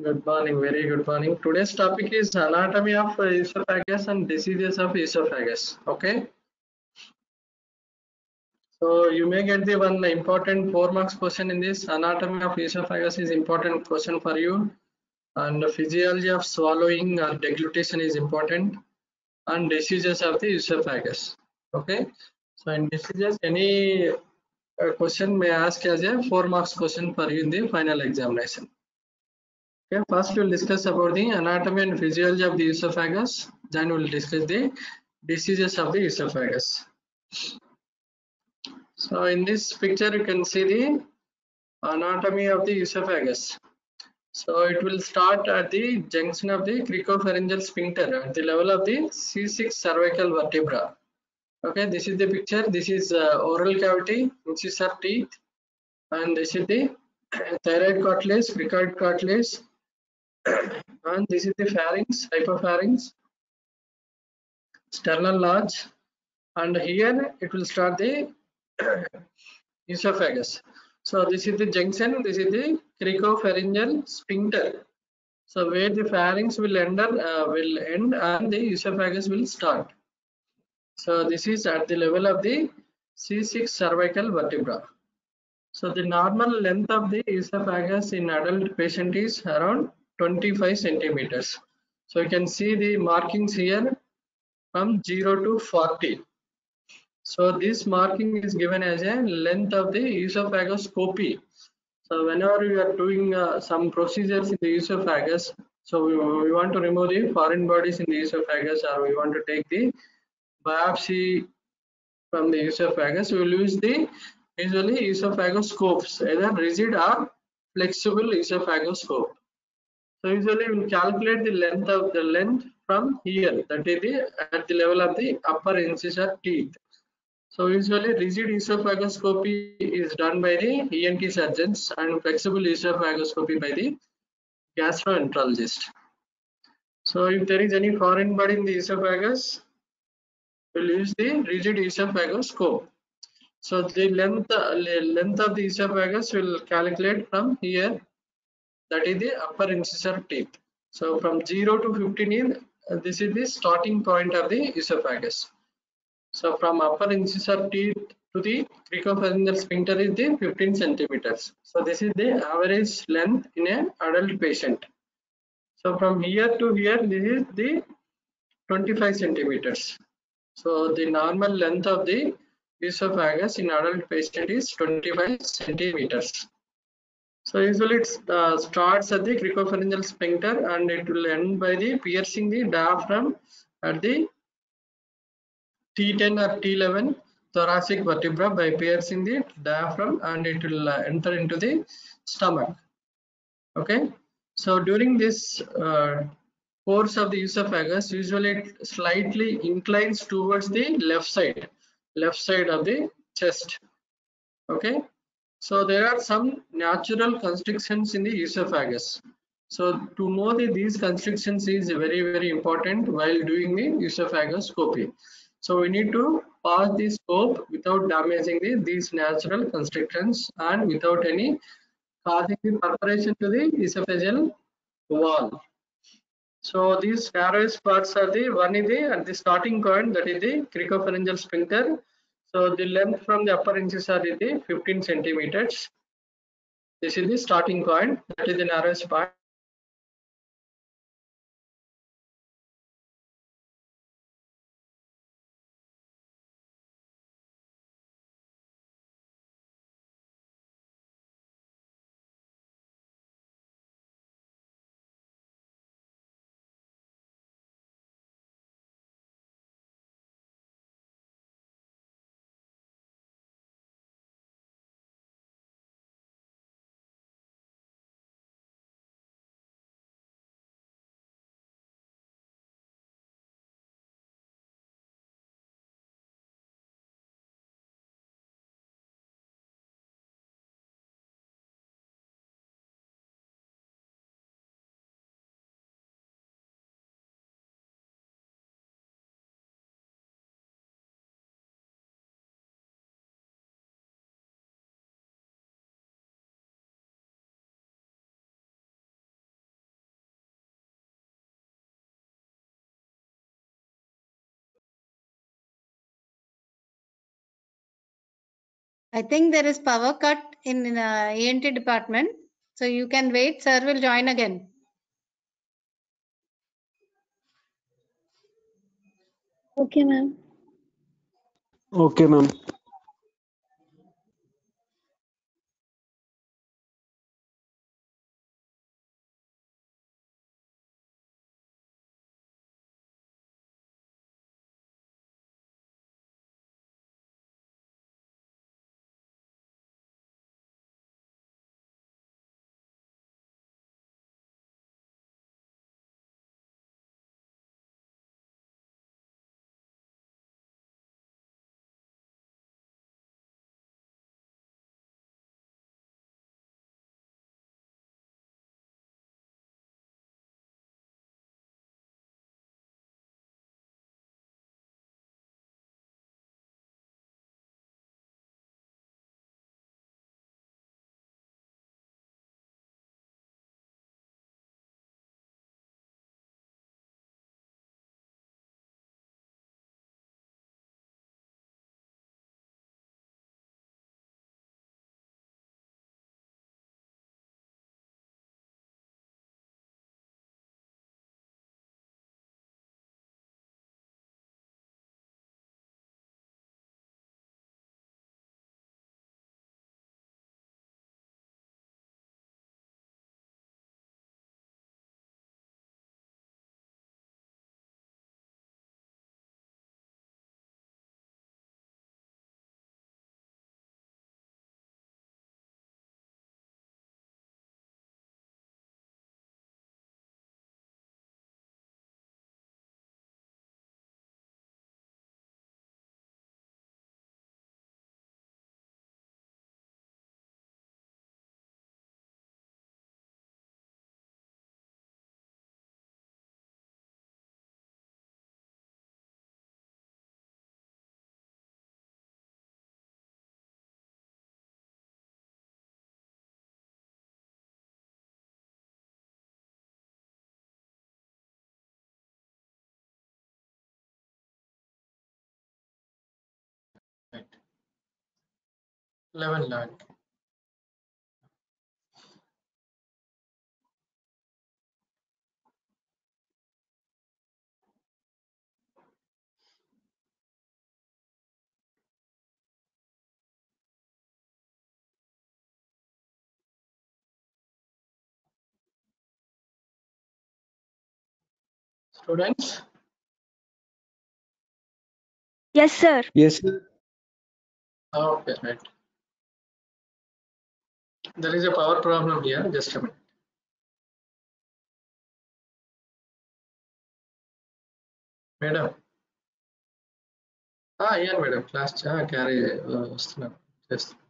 Good morning, very good morning. Today's topic is anatomy of esophagus and diseases of esophagus. Okay. So you may get the one important four marks question in this anatomy of esophagus is important question for you and physiology of swallowing or deglutition is important and diseases of the esophagus. Okay. So in diseases any uh, question may ask as a four marks question for you in the final examination. First we'll discuss about the anatomy and physiology of the esophagus. Then we'll discuss the diseases of the esophagus. So in this picture, you can see the anatomy of the esophagus. So it will start at the junction of the cricopharyngeal sphincter at the level of the C6 cervical vertebra. Okay, this is the picture. This is uh, oral cavity, which is our teeth, and this is the thyroid cartilage, cricoid cartilage, and this is the pharynx, hypopharynx, sternal large, and here it will start the esophagus. So this is the junction, this is the cricopharyngeal sphincter. So where the pharynx will enter, uh, will end and the esophagus will start. So this is at the level of the C6 cervical vertebra. So the normal length of the esophagus in adult patient is around 25 centimeters. So you can see the markings here from 0 to 40. So this marking is given as a length of the esophagoscopy. So whenever you are doing uh, some procedures in the esophagus, so we, we want to remove the foreign bodies in the esophagus or we want to take the biopsy from the esophagus, we will use the usually esophagoscopes, either rigid or flexible esophagoscope. So usually we calculate the length of the length from here, that is the at the level of the upper incisor teeth. So usually rigid esophagoscopy is done by the ENT surgeons and flexible esophagoscopy by the gastroenterologist. So if there is any foreign body in the esophagus, we'll use the rigid esophagoscope. So the length length of the esophagus will calculate from here that is the upper incisor teeth. So from 0 to 15 is uh, this is the starting point of the esophagus. So from upper incisor teeth to the cricopharyngeal sphincter is the 15 centimeters. So this is the average length in an adult patient. So from here to here this is the 25 centimeters. So the normal length of the esophagus in adult patient is 25 centimeters. So usually it uh, starts at the cricopharyngeal sphincter and it will end by the piercing the diaphragm at the T10 or T11 thoracic vertebra by piercing the diaphragm and it will uh, enter into the stomach. Okay. So during this uh, course of the esophagus, usually it slightly inclines towards the left side, left side of the chest. Okay. So there are some natural constrictions in the esophagus. So to know that these constrictions is very very important while doing the esophagoscopy. So we need to pass the scope without damaging the, these natural constrictions and without any causing the perforation to the esophageal wall. So these narrowest parts are the one is the at the starting point that is the cricopharyngeal sphincter. So the length from the upper incisor is the 15 centimeters. This is the starting point that is the narrowest part. I think there is power cut in, in uh, ENT department. So you can wait. Sir will join again. Okay, ma'am. Okay, ma'am. 11, 11. Students, Yes, sir. Yes, sir. okay, right. There is a power problem here. Just a minute. Madam అయ్యాను madam class carry వస్తున్నాను చేస్తాను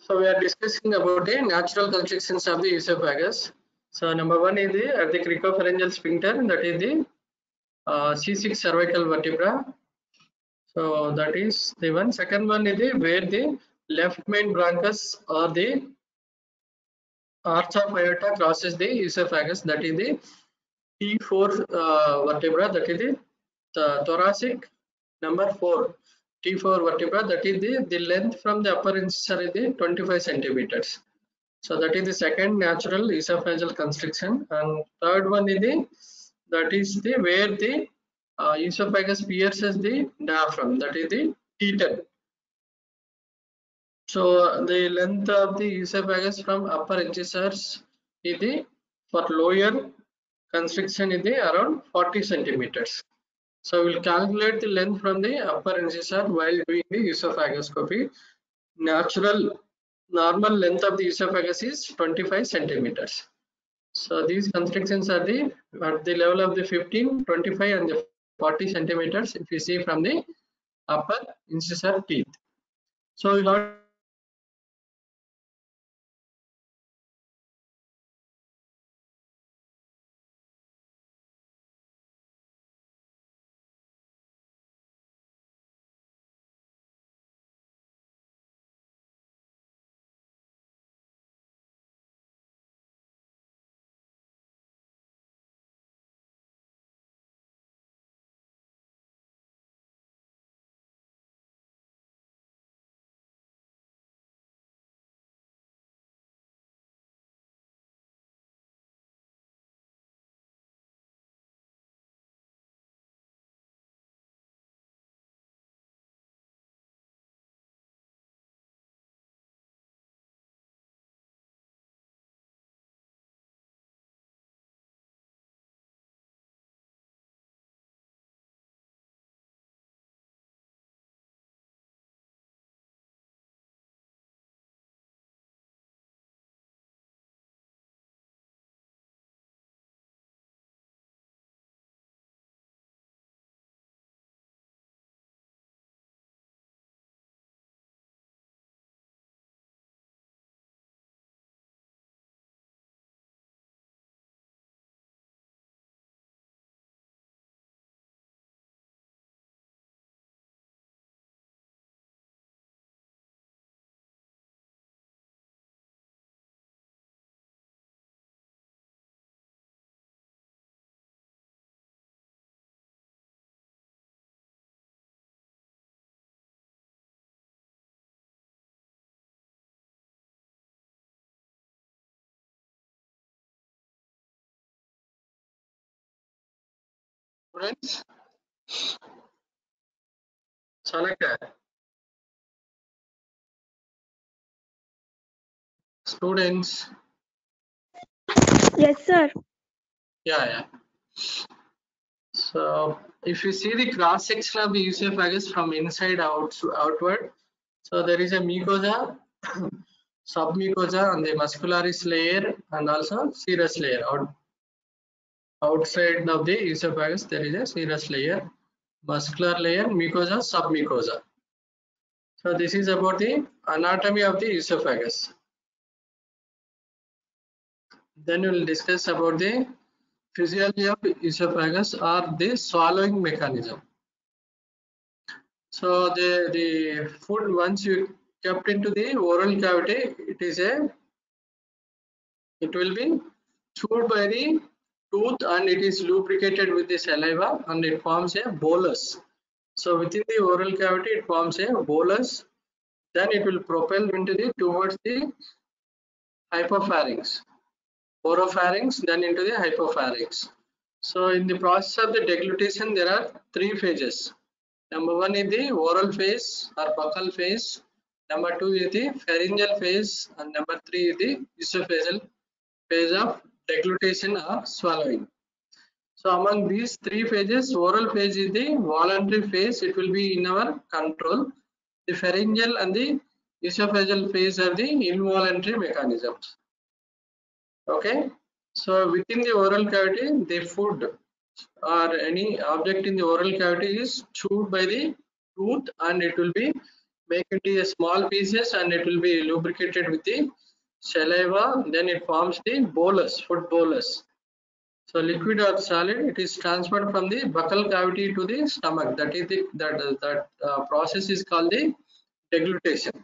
So we are discussing about the natural constructions of the esophagus. So number one is the at the cricopharyngeal sphincter, that is the uh, C6 cervical vertebra. So that is the one. Second one is the where the left main bronchus or the arch of aorta crosses the esophagus. That is the T4 uh, vertebra. That is the, thoracic number four. T4 vertebra. That is the the length from the upper incisor is the 25 centimeters. So that is the second natural esophageal constriction. And third one is the that is the where the uh, esophagus pierces the diaphragm. That is the T10. So the length of the esophagus from upper incisors is the for lower constriction is the around 40 centimeters. So we'll calculate the length from the upper incisor while doing the esophagoscopy. Natural normal length of the esophagus is 25 centimeters. So these constrictions are the at the level of the 15, 25 and the 40 centimeters if you see from the upper incisor teeth. So we'll have Students, Chanakya. Students, Yes, sir. yeah, yeah. So if you see the cross section of the esophagus from inside out outward, so there is a mucosa, submucosa, and the muscularis layer, and also serous layer. Out, outside of the esophagus, there is a serous layer, muscular layer, mucosa, submucosa. So this is about the anatomy of the esophagus. Then we will discuss about the physiology of esophagus or the swallowing mechanism. So the, the food once you kept into the oral cavity, it is a, it will be chewed by the tooth and it is lubricated with the saliva and it forms a bolus. So within the oral cavity, it forms a bolus. Then it will propel into the towards the hypopharynx. Oropharynx then into the hypopharynx. So in the process of the deglutition there are three phases. Number one is the oral phase or buccal phase. Number two is the pharyngeal phase. And number three is the esophageal phase of deglutition or swallowing. So among these three phases oral phase is the voluntary phase. It will be in our control. The pharyngeal and the esophageal phase are the involuntary mechanisms. Okay? So within the oral cavity the food or any object in the oral cavity is chewed by the tooth and it will be made into a small pieces and it will be lubricated with the saliva then it forms the bolus food bolus so liquid or solid it is transferred from the buccal cavity to the stomach that is the that that uh, process is called the deglutition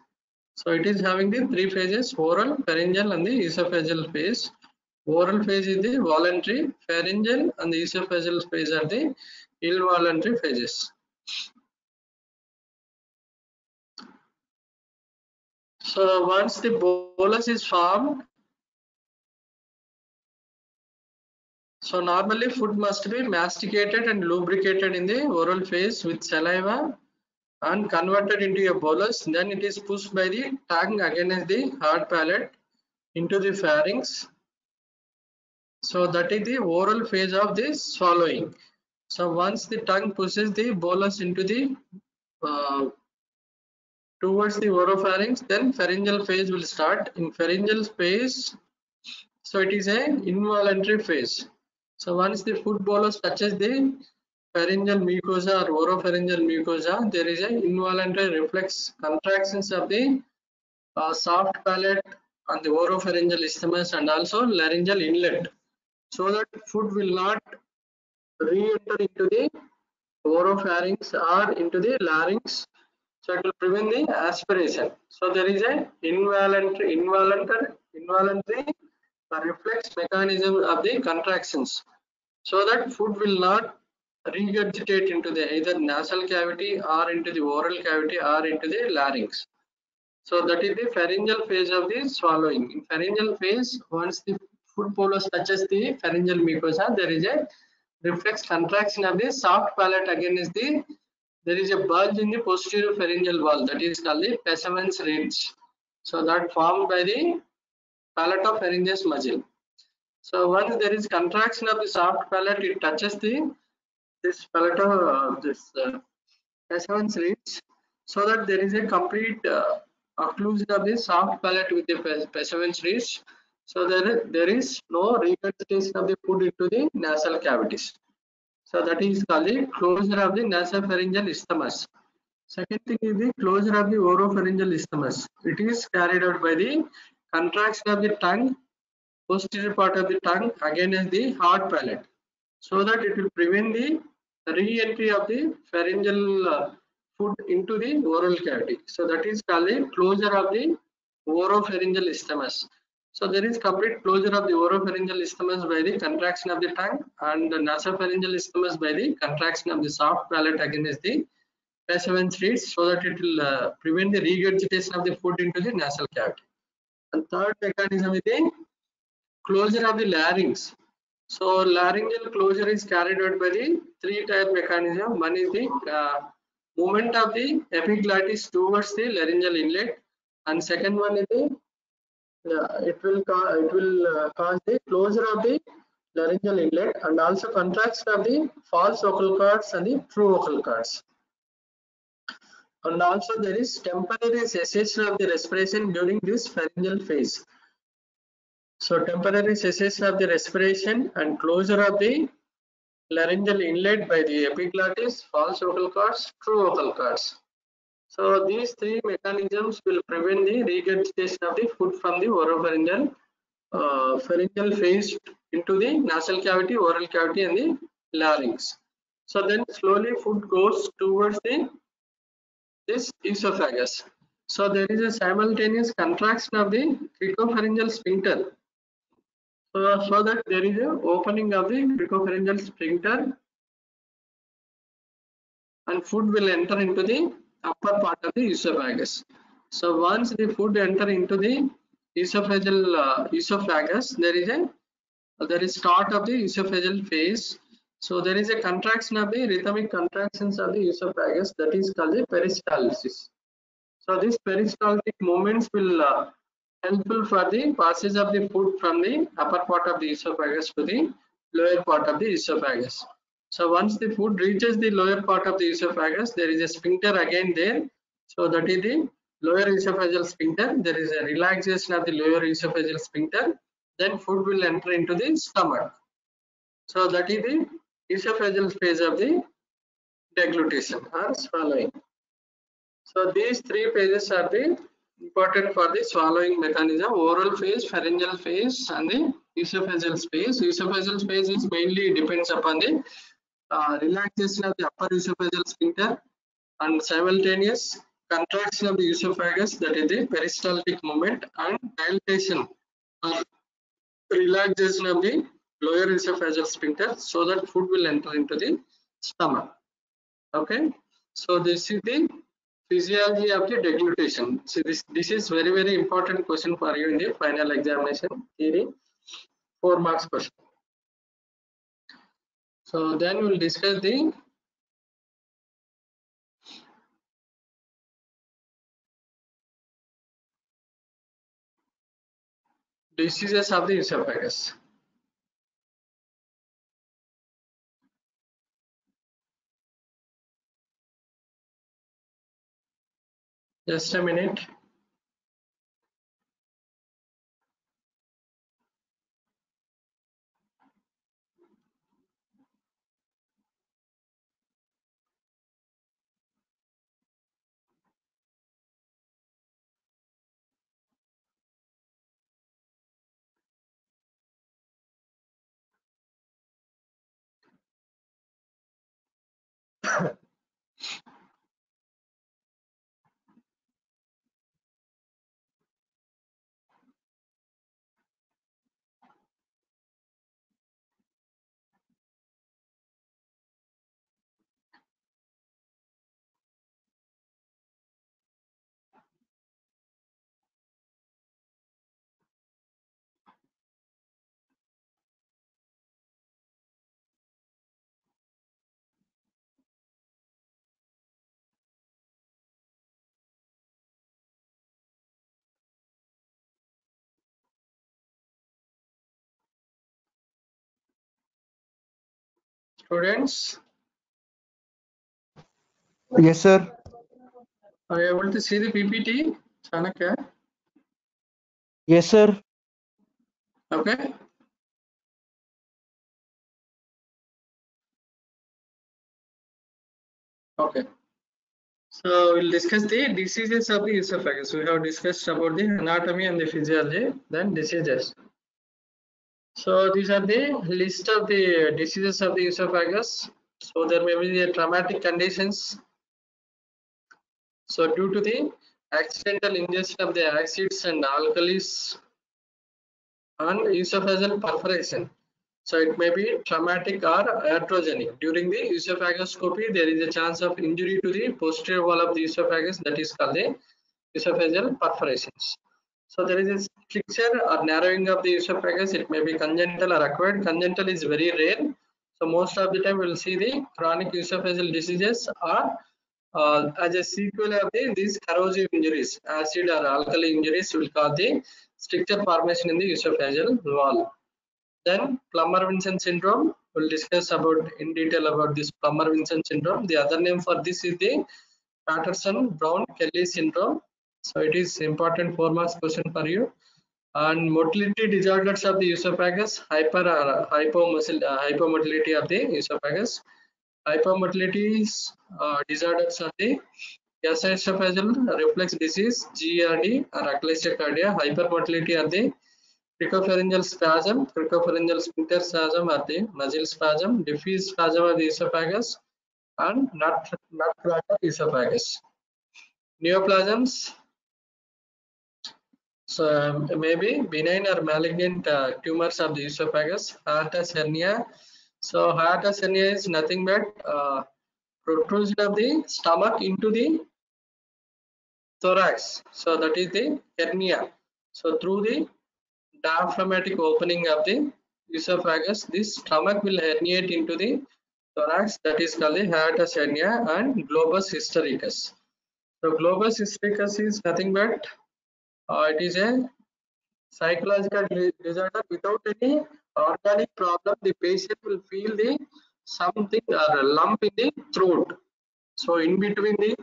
so it is having the three phases, oral, pharyngeal and the esophageal phase. Oral phase is the voluntary, pharyngeal and the esophageal phase are the involuntary phases. So once the bolus is formed, so normally food must be masticated and lubricated in the oral phase with saliva and converted into a bolus. Then it is pushed by the tongue against the hard palate into the pharynx. So that is the oral phase of the swallowing. So once the tongue pushes the bolus into the uh, towards the oropharynx then pharyngeal phase will start. In pharyngeal phase so it is a involuntary phase. So once the food bolus touches the pharyngeal mucosa or oropharyngeal mucosa, there is an involuntary reflex contractions of the uh, soft palate and the oropharyngeal isthmus and also laryngeal inlet. So that food will not re-enter into the oropharynx or into the larynx so it will prevent the aspiration so there is a involuntary involuntary involuntary reflex mechanism of the contractions so that food will not regurgitate into the either nasal cavity or into the oral cavity or into the larynx. So that is the pharyngeal phase of the swallowing. In pharyngeal phase, once the food bolus touches the pharyngeal mucosa, there is a reflex contraction of the soft palate against the there is a bulge in the posterior pharyngeal wall that is called the Passavant's ridge. So that formed by the palatopharyngeus muscle. So once there is contraction of the soft palate, it touches the this palato uh, this uh, Passavant's ridge so that there is a complete uh, occlusion of the soft palate with the Passavant's ridge so there there is no regurgitation of the food into the nasal cavities so that is called the closure of the nasopharyngeal isthmus second thing is the closure of the oropharyngeal isthmus it is carried out by the contraction of the tongue posterior part of the tongue again against the hard palate so that it will prevent the re-entry of the pharyngeal uh, food into the oral cavity. So that is called the closure of the oropharyngeal isthmus. So there is complete closure of the oropharyngeal isthmus by the contraction of the tongue and the nasopharyngeal isthmus by the contraction of the soft palate against the Passavant's ridge so that it will uh, prevent the regurgitation of the food into the nasal cavity. And third mechanism is the closure of the larynx. So laryngeal closure is carried out by the three type mechanism. One is the uh, movement of the epiglottis towards the laryngeal inlet, and second one is the it will it will uh, cause the closure of the laryngeal inlet and also contraction of the false vocal cords and the true vocal cords. And also there is temporary cessation of the respiration during this pharyngeal phase. So temporary cessation of the respiration and closure of the laryngeal inlet by the epiglottis, false vocal cords, true vocal cords. So these three mechanisms will prevent the regurgitation of the food from the oropharyngeal uh, pharyngeal phase into the nasal cavity, oral cavity and the larynx. So then slowly food goes towards the this esophagus. So there is a simultaneous contraction of the cricopharyngeal sphincter. So, so that there is a opening of the cricopharyngeal sphincter and food will enter into the upper part of the esophagus. So once the food enter into the esophageal uh, esophagus, there is a there is start of the esophageal phase. So there is a contraction of the rhythmic contractions of the esophagus that is called the peristalsis. So these peristaltic movements will uh, helpful for the passage of the food from the upper part of the esophagus to the lower part of the esophagus. So once the food reaches the lower part of the esophagus, there is a sphincter again there. So that is the lower esophageal sphincter. There is a relaxation of the lower esophageal sphincter. Then food will enter into the stomach. So that is the esophageal phase of the deglutition or swallowing. So these three phases are the important for the swallowing mechanism. Oral phase, pharyngeal phase, and the esophageal phase. Esophageal phase is mainly depends upon the relaxation of the upper esophageal sphincter and simultaneous contraction of the esophagus that is the peristaltic movement and dilatation or relaxation of the lower esophageal sphincter so that food will enter into the stomach. Okay? So this is the physiology of the deglutition so this this is very very important question for you in the final examination. Theory four marks question so then we'll discuss the diseases of the esophagus. Just a minute. Students, Yes, sir. are you able to see the PPT? Chanakya? Yes, sir. Okay. Okay. So we'll discuss the diseases of the esophagus. We have discussed about the anatomy and the physiology, then diseases. So these are the list of the diseases of the esophagus. So there may be the traumatic conditions. So due to the accidental ingestion of the acids and alkalis and esophageal perforation. So it may be traumatic or iatrogenic. During the esophagoscopy, there is a chance of injury to the posterior wall of the esophagus that is called the esophageal perforations. So there is a stricture or narrowing of the esophagus. It may be congenital or acquired. Congenital is very rare. So most of the time we'll see the chronic esophageal diseases are uh, as a sequel of the, these corrosive injuries, acid or alkali injuries will cause the stricture formation in the esophageal wall. Then Plummer-Vinson syndrome, we'll discuss about in detail about this Plummer-Vinson syndrome. The other name for this is the Paterson-Brown-Kelly syndrome. So it is important four marks question for you. And motility disorders of the esophagus, hyper or hypomosil, uh, hypomotility of the esophagus, hypomotility uh, disorders of the esophageal reflex disease, GERD or achalasia hypermotility of the cricopharyngeal spasm, cricopharyngeal sphincter spasm or the nasal spasm, diffuse spasm of the esophagus, and nut, nutcracker esophagus. Neoplasms, so maybe benign or malignant uh, tumors of the esophagus, hiatus hernia. So hiatus hernia is nothing but uh, protrusion of the stomach into the thorax. So that is the hernia. So through the diaphragmatic opening of the esophagus, this stomach will herniate into the thorax. That is called the hiatus hernia and globus hystericus. So globus hystericus is nothing but it is a psychological disorder without any organic problem. The patient will feel the something or a lump in the throat. So in between the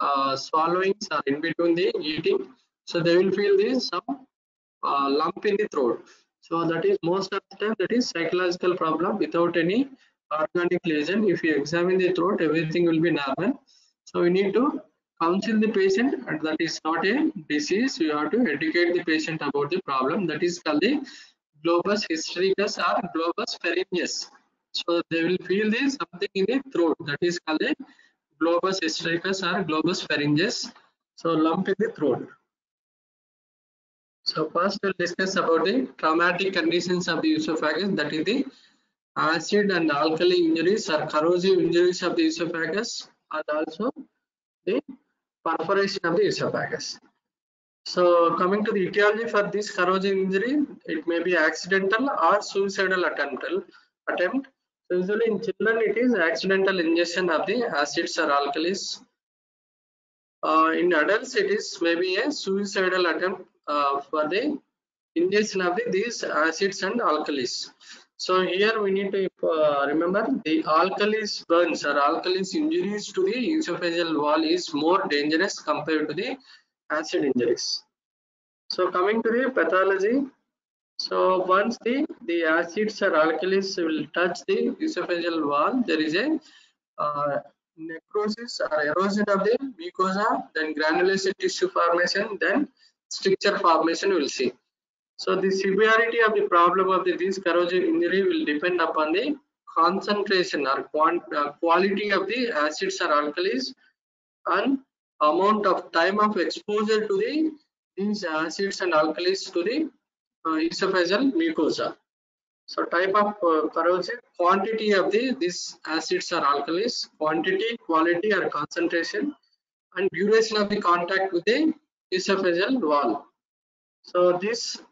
uh, swallowings or in between the eating, so they will feel this some uh, lump in the throat. So that is most of the time that is psychological problem without any organic lesion. If you examine the throat, everything will be normal. So we need to counsel the patient and that is not a disease. You have to educate the patient about the problem. That is called the globus hystericus or globus pharyngeus. So they will feel this something in the throat. That is called the globus hystericus or globus pharyngeus. So lump in the throat. So first we'll discuss about the traumatic conditions of the esophagus. That is the acid and alkali injuries or corrosive injuries of the esophagus and also the perforation of the esophagus. So coming to the etiology for this corrosive injury, it may be accidental or suicidal attempt. attempt. So usually in children it is accidental ingestion of the acids or alkalis. Uh, in adults it is maybe a suicidal attempt uh, for the ingestion of the, these acids and alkalis. So here we need to uh, remember the alkalis burns or alkalis injuries to the esophageal wall is more dangerous compared to the acid injuries. So coming to the pathology, so once the, the acids or alkalis will touch the esophageal wall, there is a uh, necrosis or erosion of the mucosa, then granulation tissue formation, then stricture formation we will see. So the severity of the problem of the, this corrosive injury will depend upon the concentration or quant, uh, quality of the acids or alkalis and amount of time of exposure to the these acids and alkalis to the uh, esophageal mucosa. So type of uh, corrosive quantity of the these acids or alkalis, quantity, quality or concentration and duration of the contact with the esophageal wall. So this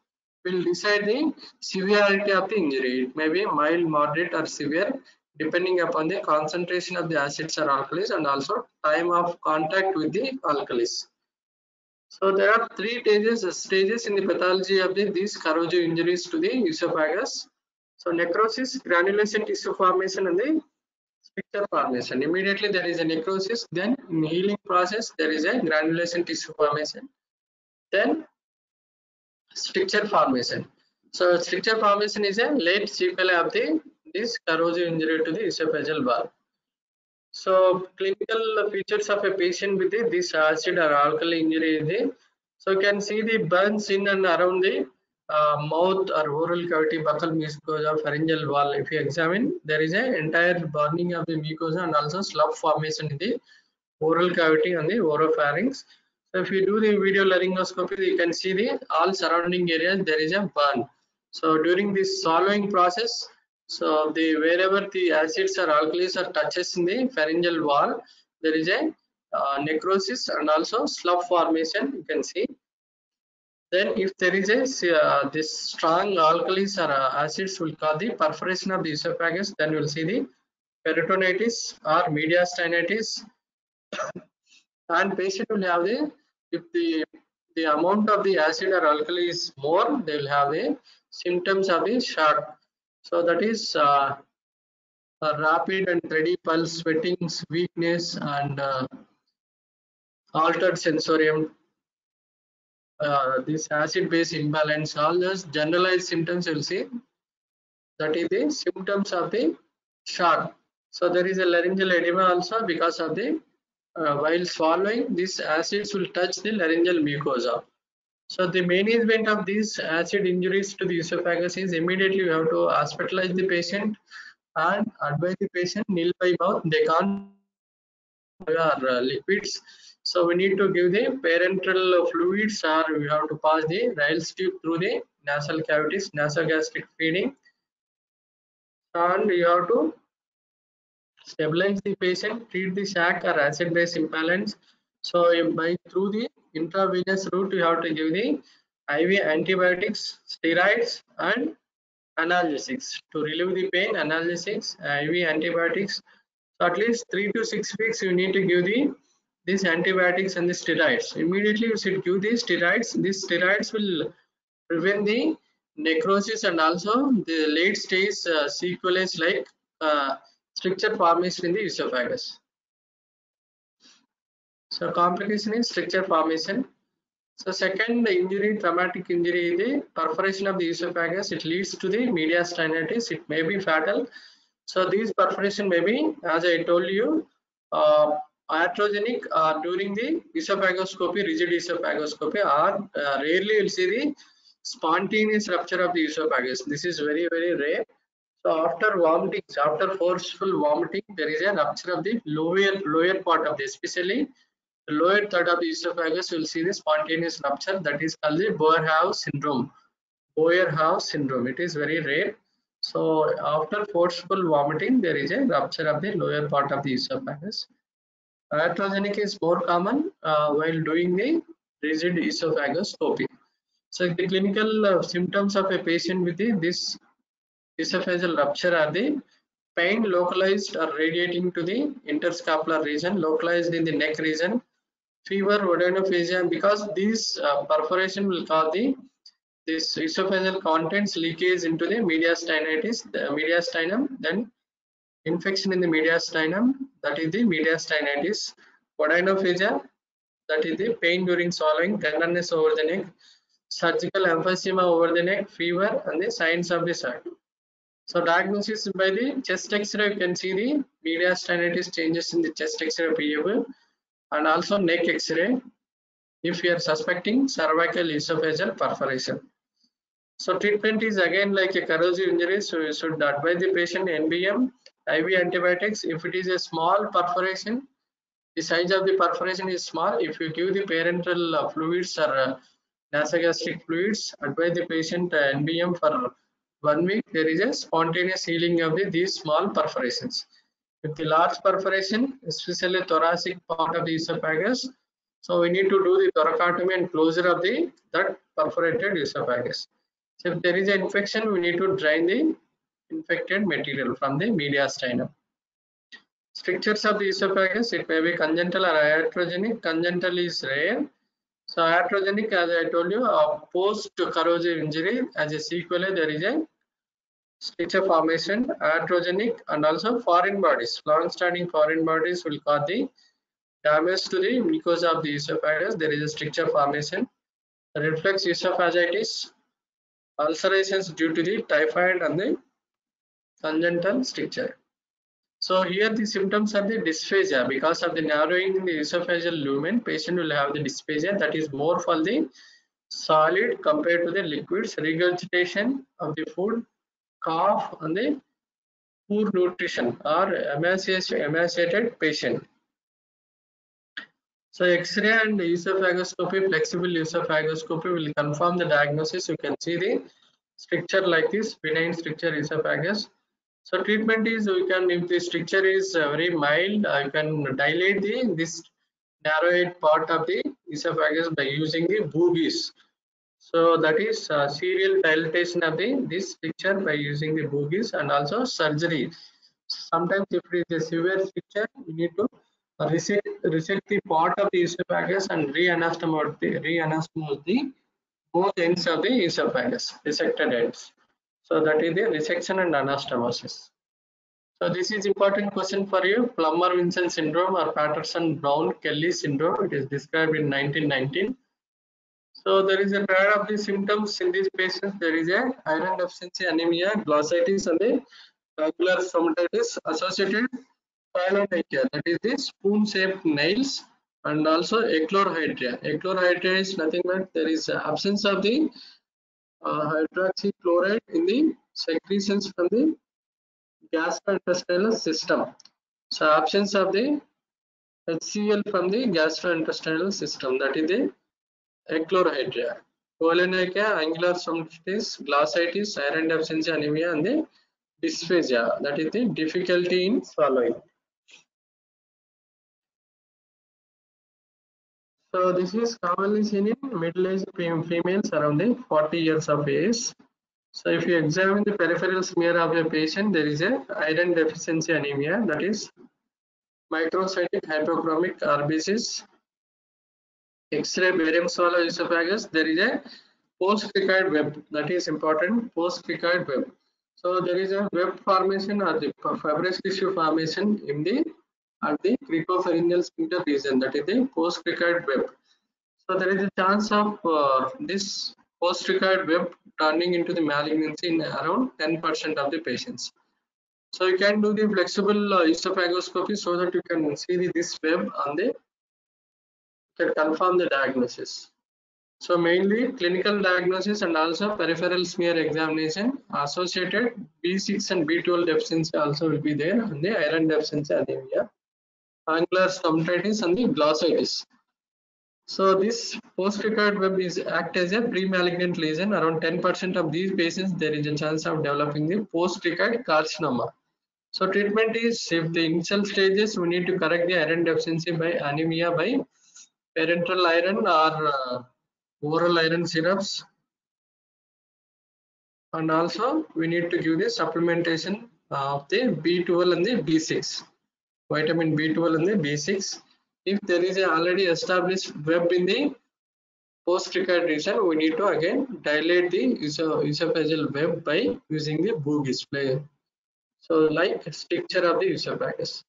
will decide the severity of the injury. It may be mild, moderate or severe depending upon the concentration of the acids or alkalis and also time of contact with the alkalis. So there are three stages, stages in the pathology of the, these corrosive injuries to the esophagus. So necrosis, granulation tissue formation and the stricture formation. Immediately there is a necrosis, then in healing process there is a granulation tissue formation. Then stricture formation. So stricture formation is a late sequel of the this corrosive injury to the esophageal wall. So clinical features of a patient with the, this acid or alkali injury is the, so you can see the burns in and around the uh, mouth or oral cavity, buccal mucosa, pharyngeal wall. If you examine, there is an entire burning of the mucosa and also slough formation in the oral cavity and the oropharynx. So if you do the video laryngoscopy, you can see the all surrounding areas there is a burn. So during this swallowing process, so the wherever the acids or alkalis are touches in the pharyngeal wall, there is a uh, necrosis and also slough formation. You can see. then if there is a uh, this strong alkalis or uh, acids will cause the perforation of the esophagus then we'll see the peritonitis or mediastinitis and patient will have the if the the amount of the acid or alkali is more they will have the symptoms of the shock. So that is uh, a rapid and steady pulse sweatings weakness and uh, altered sensorium. Uh, this acid base imbalance all those generalized symptoms you'll see that is the symptoms of the shock. So there is a laryngeal edema also because of the uh, while swallowing these acids will touch the laryngeal mucosa. So the management of these acid injuries to the esophagus is immediately we have to hospitalize the patient and advise the patient nil by mouth they can't are uh, liquids so we need to give the parenteral fluids or we have to pass the Ryle's tube through the nasal cavities nasal gastric feeding. And you have to stabilize the patient treat the shock or acid base imbalance. So by through the intravenous route you have to give the iv antibiotics steroids and analgesics to relieve the pain analgesics iv antibiotics. So at least three to six weeks you need to give the these antibiotics and the steroids. Immediately you should give these steroids. These steroids will prevent the necrosis and also the late stage uh, sequelae like uh, stricture formation in the esophagus. So complication is stricture formation. So second injury traumatic injury the perforation of the esophagus. It leads to the mediastinitis it may be fatal. So these perforation may be as i told you uh, iatrogenic uh, during the esophagoscopy rigid esophagoscopy or uh, rarely you'll see the spontaneous rupture of the esophagus. This is very very rare so after vomiting after forceful vomiting there is a rupture of the lower lower part of the especially the lower third of the esophagus will see the spontaneous rupture that is called the Boerhaave syndrome. Boerhaave syndrome. It is very rare. So after forceful vomiting there is a rupture of the lower part of the esophagus. Iatrogenic is more common uh, while doing the rigid esophagoscopy so the clinical uh, symptoms of a patient with the, this esophageal rupture are the pain localized or radiating to the interscapular region localized in the neck region. Fever odynophagia because these uh, perforation will cause the this esophageal contents leakage into the mediastinitis the mediastinum then infection in the mediastinum that is the mediastinitis odynophagia that is the pain during swallowing tenderness over the neck surgical emphysema over the neck fever and the signs of the shock so diagnosis by the chest x-ray you can see the mediastinitis changes in the chest x-ray pable and also neck x-ray. If you are suspecting cervical esophageal perforation. So treatment is again like a corrosive injury so you should advise the patient nbm iv antibiotics. If it is a small perforation the size of the perforation is small. If you give the parenteral fluids or uh, nasogastric fluids advise the patient uh, nbm for one week there is a spontaneous healing of the, these small perforations. With the large perforation especially thoracic part of the esophagus so we need to do the thoracotomy and closure of the that perforated esophagus. So if there is an infection we need to drain the infected material from the mediastinum strictures of the esophagus it may be congenital or iatrogenic. Congenital is rare so iatrogenic as i told you uh, a post corrosive injury as a sequelae there is a stricture formation iatrogenic and also foreign bodies. Long standing foreign bodies will cause the damage to the mucosa of the esophagus. There is a stricture formation reflux esophagitis ulcerations due to the typhoid and the congenital stricture so here the symptoms are the dysphagia. Because of the narrowing in the esophageal lumen patient will have the dysphagia. That is more for the solid compared to the liquids. Regurgitation of the food cough and the poor nutrition or emaciated, patient. So X-ray and esophagoscopy, flexible esophagoscopy will confirm the diagnosis. You can see the structure like this, benign stricture esophagus. So treatment is we can if the stricture is uh, very mild, you can dilate the this narrowed part of the esophagus by using the bougies. So that is uh, serial dilatation of the this picture by using the bougies and also surgery. Sometimes if it is a severe picture, we need to resect, resect the part of the esophagus and re-anastomose the re-anastomose the both ends of the esophagus, resected ends. So that is the resection and anastomosis. So this is important question for you. Plummer-Vinson syndrome or Paterson-Brown-Kelly syndrome. It is described in 1919. So there is a pair of the symptoms in these patients. There is a iron deficiency anemia, glossitis, and a regular stomatitis associated koilonychia. That is the spoon-shaped nails and also achlorhydria. Achlorhydria is nothing but there is absence of the Uh, hydroxychloride in the secretions from the gastrointestinal system. So absence of the HCl from the gastrointestinal system that is the achlorhydria. Koilonychia, angular stomatitis, glossitis, iron deficiency anemia and the dysphagia that is the difficulty in swallowing. So this is commonly seen in middle-aged females around the 40 years of age. So if you examine the peripheral smear of a patient, there is a iron deficiency anemia that is microcytic hypochromic RBCs. X-ray barium swallow esophagus, there is a post-cricoid web that is important post-cricoid web. So there is a web formation or the fibrous tissue formation in the at the cricopharyngeal sphincter region that is the post-cricoid web. So there is a chance of uh, this post-cricoid web turning into the malignancy in around 10% of the patients. So you can do the flexible uh, esophagoscopy so that you can see the, this web on the can confirm the diagnosis. So mainly clinical diagnosis and also peripheral smear examination associated B6 and B12 deficiency also will be there and the iron deficiency anemia, angular stomatitis and the glossitis. So this post-cricoid web is act as a pre-malignant lesion. Around 10% of these patients, there is a chance of developing the post-cricoid carcinoma. So treatment is if the initial stages, we need to correct the iron deficiency by anemia by parenteral iron or uh, oral iron syrups. And also we need to give the supplementation of the B12 and the B6, vitamin B12 and the B6 if there is a already established web in the post-cricoid region, we need to again dilate the esophageal web by using the bougies play. So like stricture of the esophagus.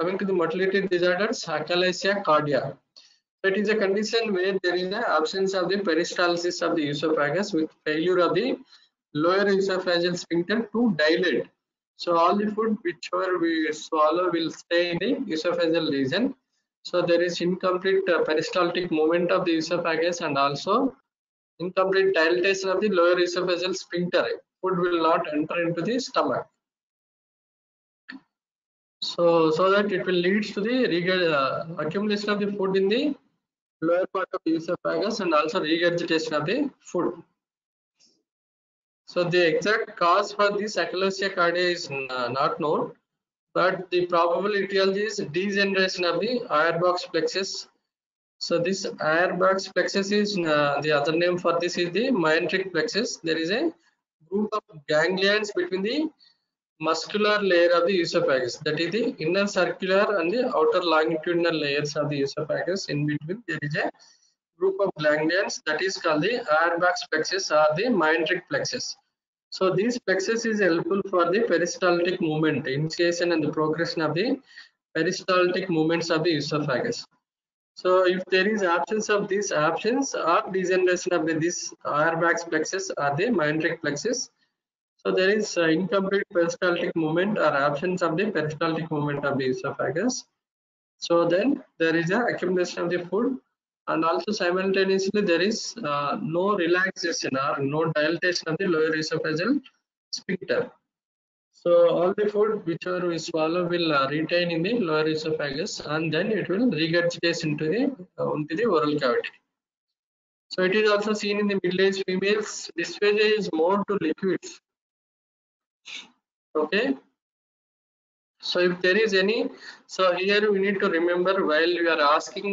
Coming to the motility disorders, achalasia cardia. So it is a condition where there is an absence of the peristalsis of the esophagus with failure of the lower esophageal sphincter to dilate. So all the food whichever we swallow will stay in the esophageal region so there is incomplete uh, peristaltic movement of the esophagus and also incomplete dilatation of the lower esophageal sphincter. Food will not enter into the stomach. So, so that it will lead to the uh, accumulation of the food in the lower part of the esophagus and also regurgitation of the food. So the exact cause for this achalasia cardia is uh, not known but the probable etiology is degeneration of the Auerbach's plexus. So this Auerbach's plexus is uh, the other name for this is the myenteric plexus. There is a group of ganglions between the muscular layer of the esophagus. That is the inner circular and the outer longitudinal layers of the esophagus. In between there is a group of ganglions that is called the Auerbach's plexus or the myenteric plexus. So this plexus is helpful for the peristaltic movement, initiation and the progression of the peristaltic movements of the esophagus. So if there is absence of these options or degeneration of the, this Auerbach's plexus or the myenteric plexus, so there is incomplete peristaltic movement or absence of the peristaltic movement of the esophagus. So then there is a accumulation of the food and also simultaneously there is uh, no relaxation or no dilatation of the lower esophageal sphincter. So all the food whichever we swallow will uh, retain in the lower esophagus and then it will regurgitate into the uh, into the oral cavity. So it is also seen in the middle-aged females. Dysphagia is more to liquids. Okay, so if there is any so here we need to remember while we are asking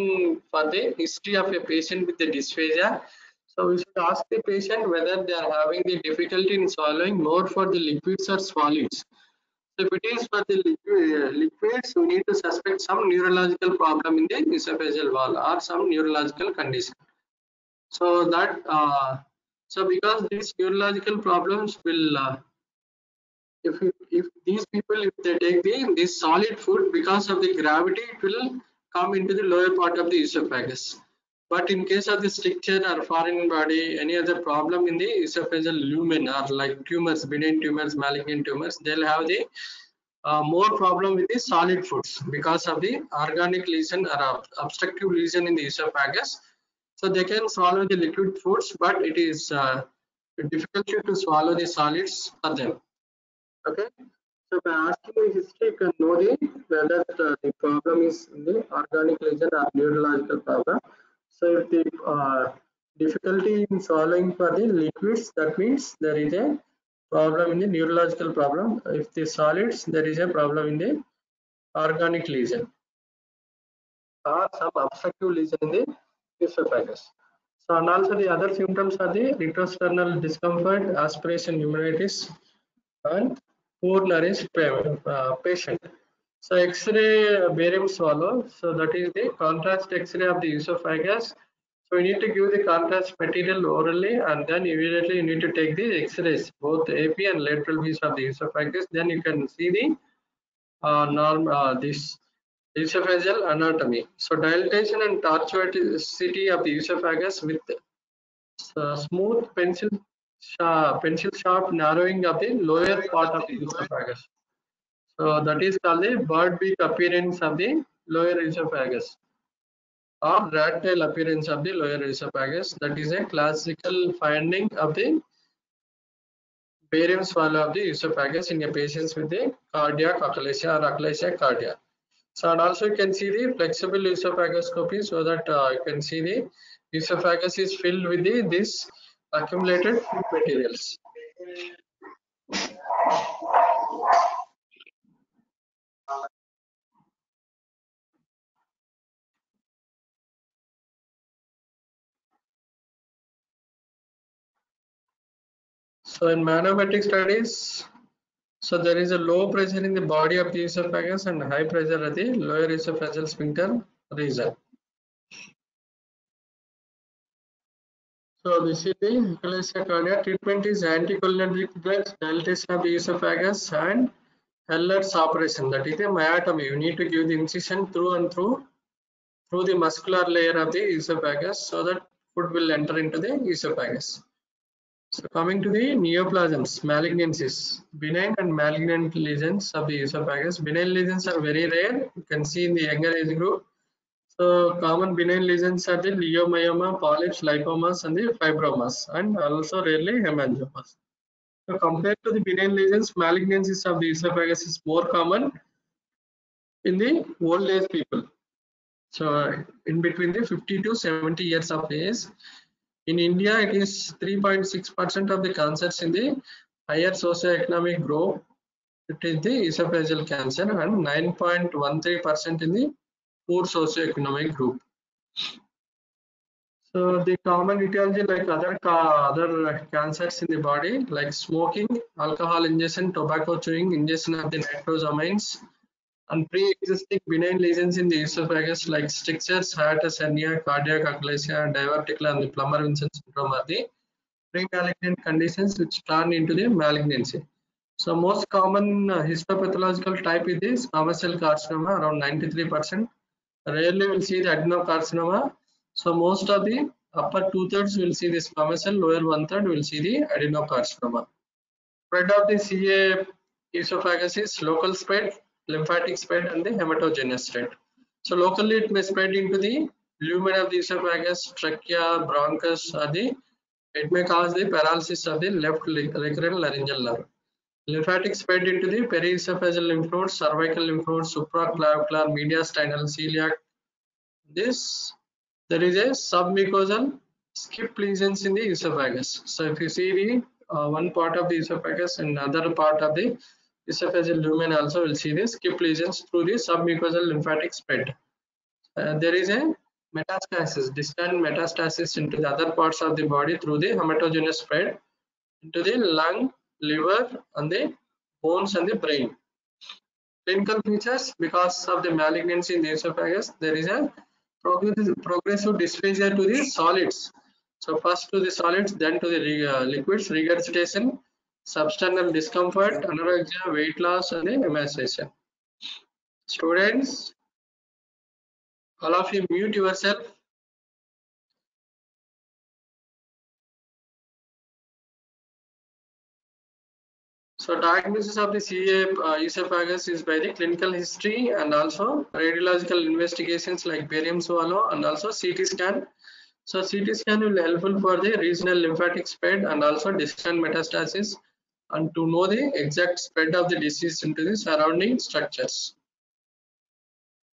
for the history of a patient with the dysphagia so we should ask the patient whether they are having the difficulty in swallowing more for the liquids or solids. So if it is for the liquid, uh, liquids, we need to suspect some neurological problem in the esophageal wall or some neurological condition. So that, uh, so because these neurological problems will, uh, if if these people if they take the this solid food because of the gravity, it will come into the lower part of the esophagus. But in case of the stricture or foreign body, any other problem in the esophageal lumen or like tumors, benign tumors, malignant tumors, they'll have the uh, more problem with the solid foods because of the organic lesion or ob- obstructive lesion in the esophagus. So they can swallow the liquid foods, but it is uh, difficult to swallow the solids for them. Okay. So by asking the history, you can know the whether the, the problem is in the organic lesion or neurological problem. So if the uh, difficulty in swallowing for the liquids, that means there is a problem in the neurological problem. If the solids, there is a problem in the organic lesion or some obstructive lesion in the esophagus. So and also the other symptoms are the retrosternal discomfort, aspiration pneumonitis, and poor nourished uh, patient. So X-ray barium swallow. So that is the contrast X-ray of the esophagus. So you need to give the contrast material orally, and then immediately you need to take the X-rays, both AP and lateral views of the esophagus. Then you can see the uh, norm uh, this esophageal anatomy. So dilatation and tortuosity of the esophagus with uh, smooth pencil sharp, pencil sharp narrowing of the lower part of the esophagus. So that is called the bird beak appearance of the lower esophagus or rat tail appearance of the lower esophagus. That is a classical finding of the barium swallow of the esophagus in a patients with the cardiac achalasia or achalasia cardia. So and also you can see the flexible esophagoscopy so that uh, you can see the esophagus is filled with the this accumulated materials. So in manometric studies, so there is a low pressure in the body of the esophagus and high pressure at the lower esophageal sphincter region. So this is the cardia. Treatment is anticholinergic drugs, dilatation of the esophagus and Heller's operation. That is a myotomy. You need to give the incision through and through through the muscular layer of the esophagus so that food will enter into the esophagus. So coming to the neoplasms, malignancies, benign and malignant lesions of the esophagus. Benign lesions are very rare. You can see in the younger age group. So common benign lesions are the leiomyoma, polyps, lipomas, and the fibromas, and also rarely hemangiomas. So compared to the benign lesions, malignancies of the esophagus is more common in the old age people. So in between the 50 to 70 years of age, in India, it is 3.6% of the cancers in the higher socioeconomic group. It is the esophageal cancer and 9.13% in the poor socioeconomic group. So the common etiology like other ca other cancers in the body like smoking, alcohol ingestion, tobacco chewing, ingestion of the nitrosamines, and pre-existing benign lesions in the esophagus like strictures, hiatus hernia, cardiac achalasia, diverticular, and the Plummer-Vinson syndrome are the pre-malignant conditions which turn into the malignancy. So most common uh, histopathological type is this squamous cell carcinoma around 93%. Rarely will see the adenocarcinoma. So most of the upper two-thirds will see the squamous cell, lower one-third will see the adenocarcinoma. Spread of the CA esophagus is local spread, lymphatic spread and the hematogenous spread. So locally it may spread into the lumen of the esophagus, trachea, bronchus or the it may cause the paralysis of the left recurrent laryngeal nerve. Lymphatic spread into the periesophageal lymph nodes, cervical lymph nodes, supraclavicular, mediastinal, celiac. This there is a submucosal skip lesions in the esophagus. So if you see the uh, one part of the esophagus and another part of the esophageal lumen also will see the skip lesions through the submucosal lymphatic spread. Uh, there is a metastasis, distant metastasis into the other parts of the body through the hematogenous spread into the lung, liver, and the bones and the brain. Clinical features because of the malignancy in the esophagus, there is a progressive, dysphagia to the solids. So first to the solids, then to the uh, liquids, regurgitation, substernal discomfort, anorexia, weight loss, and the emaciation. Students, all of you mute yourself. So diagnosis of the CA uh, esophagus is by the clinical history and also radiological investigations like barium swallow and also CT scan. So CT scan will be helpful for the regional lymphatic spread and also distant metastasis and to know the exact spread of the disease into the surrounding structures.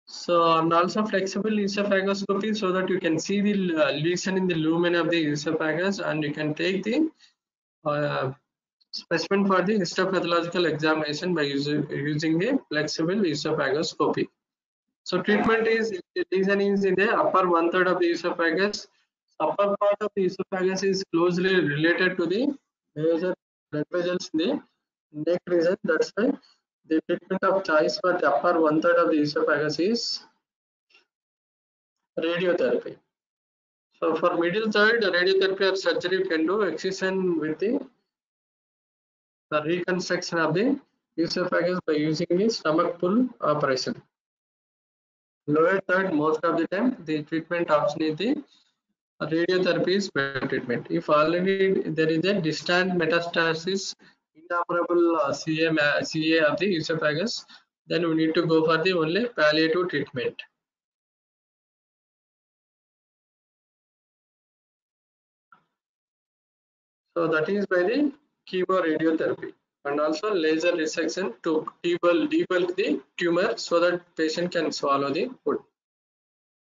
So and also flexible esophagoscopy so that you can see the uh, lesion in the lumen of the esophagus and you can take the uh, specimen for the histopathological examination by using, using the flexible esophagoscopy. So treatment is lesion is in the upper one third of the esophagus. Upper part of the esophagus is closely related to the major blood vessels in the neck region. That's why the treatment of choice for the upper one third of the esophagus is radiotherapy. So for middle third, radiotherapy or surgery you can do excision with the the reconstruction of the esophagus by using the stomach pull operation. Lower third, most of the time, the treatment option is the radiotherapy is treatment. If already there is a distant metastasis, inoperable uh, CA, CA of the esophagus, then we need to go for the only palliative treatment. So that is by the chemoradiotherapy and also laser resection to debulk, debulk the tumor so that patient can swallow the food.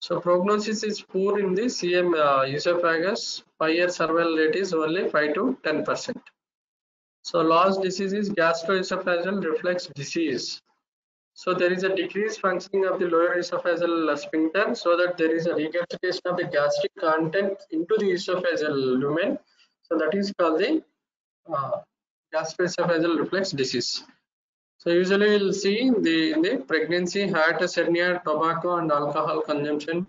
So prognosis is poor in the CM uh, esophagus. Five-year survival rate is only 5 to 10 percent. So last disease is gastroesophageal reflux disease. So there is a decreased functioning of the lower esophageal sphincter so that there is a regurgitation of the gastric content into the esophageal lumen. So that is called the uh, gastroesophageal reflux disease. So usually we'll see the in the pregnancy, hiatus hernia, tobacco and alcohol consumption,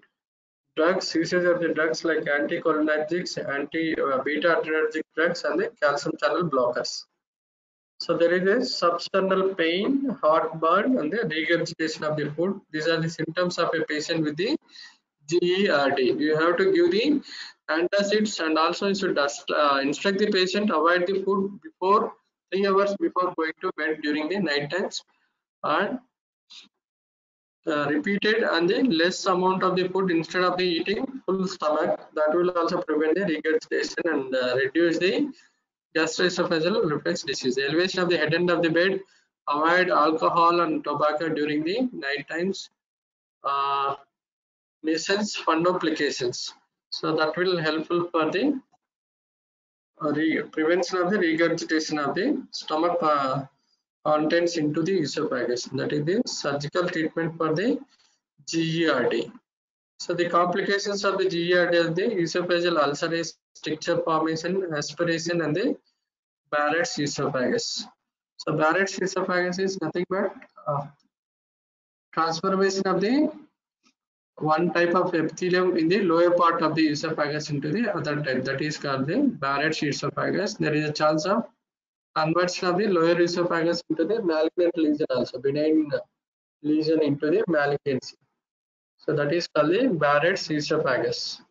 drugs, usage of the drugs like anticholinergics, anti-beta adrenergic drugs and the calcium channel blockers. So there is a substernal pain, heartburn and the regurgitation of the food. These are the symptoms of a patient with the GERD. You have to give the antacids and also you should uh, instruct the patient avoid the food before three hours before going to bed during the night times. And uh, repeated and the less amount of the food instead of the eating full stomach that will also prevent the regurgitation and uh, reduce the gastroesophageal reflux disease. Elevation of the head end of the bed avoid alcohol and tobacco during the night times. Uh, Nissen's fundoplications so that will helpful for the uh, re prevention of the regurgitation of the stomach uh, contents into the esophagus. That is the surgical treatment for the GERD. So the complications of the GERD are the esophageal ulceration, stricture formation, aspiration, and the Barrett's esophagus. So Barrett's esophagus is nothing but uh, transformation of the one type of epithelium in the lower part of the esophagus into the other type that is called the Barrett's esophagus. There is a chance of conversion of the lower esophagus into the malignant lesion also benign lesion into the malignancy. So that is called the Barrett's esophagus.